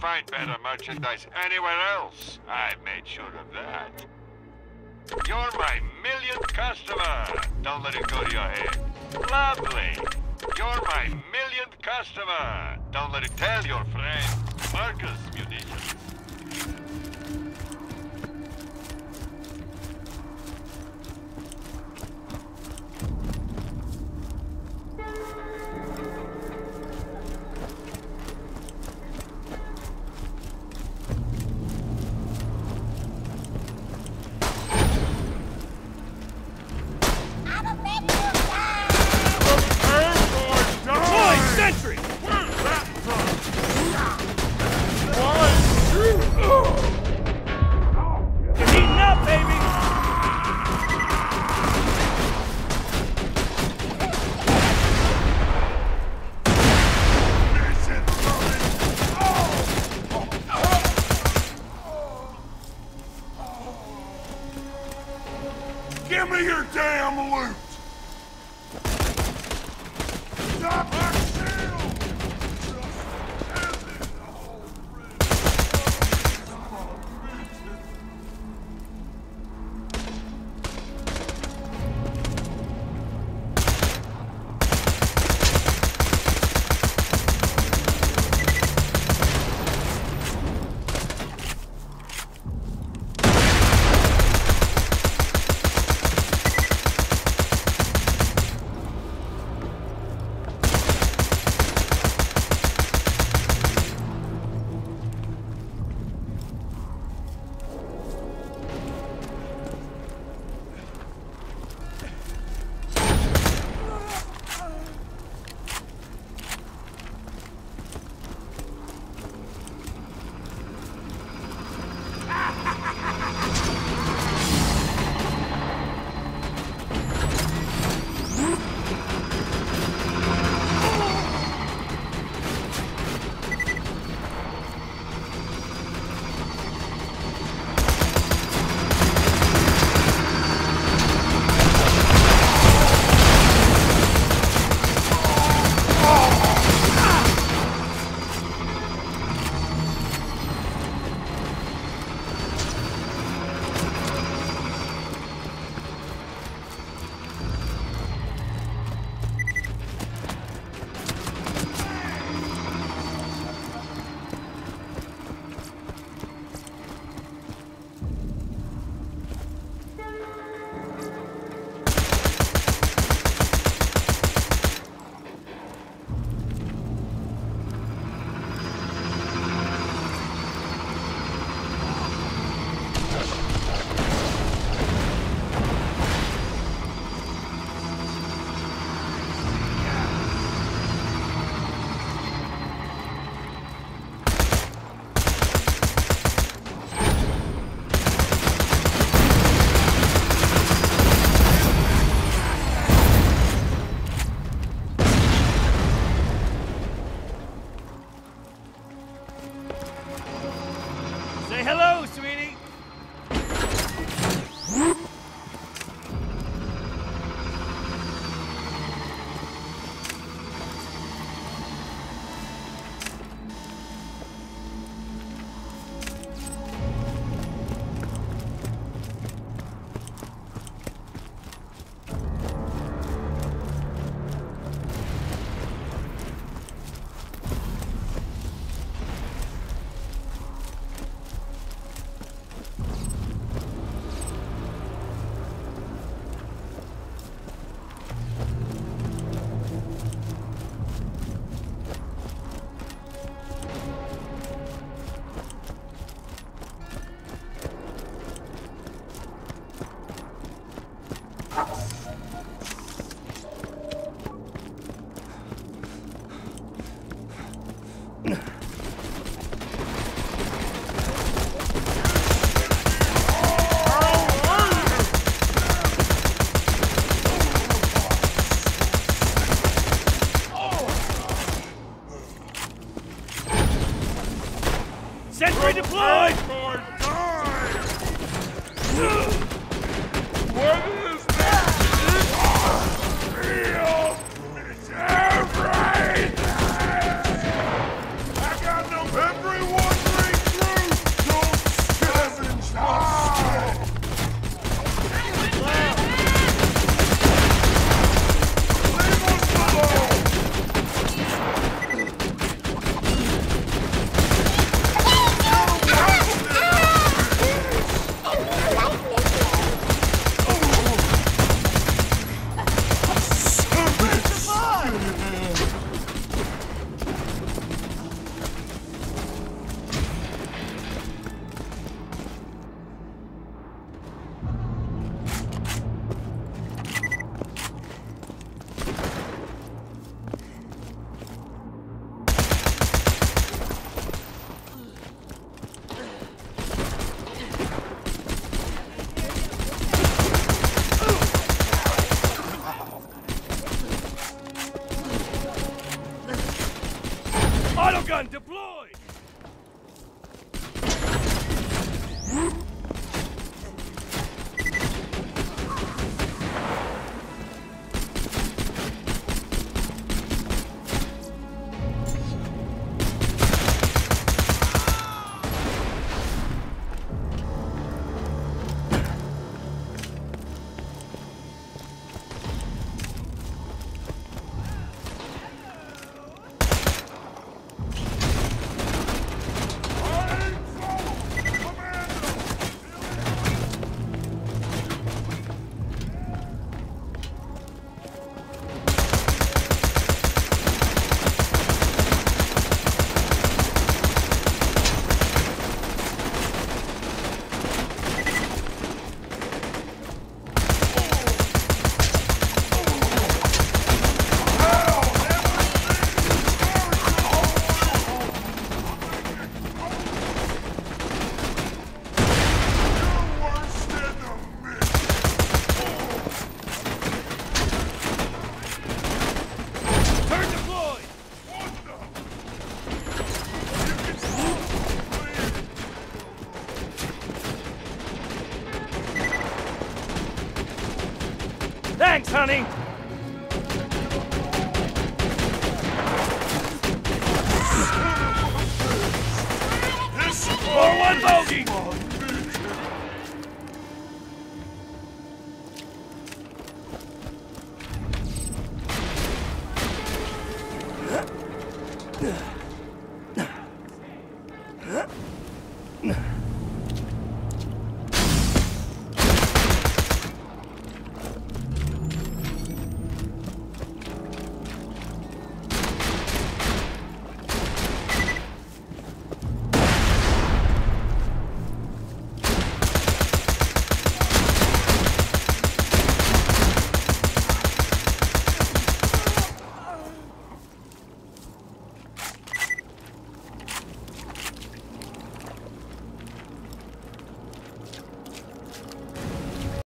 find better merchandise anywhere else. I've made sure of that. You're my millionth customer. Don't let it go to your head. Lovely. You're my millionth customer. Don't let it tell your friend. Marcus Munitions. Thanks,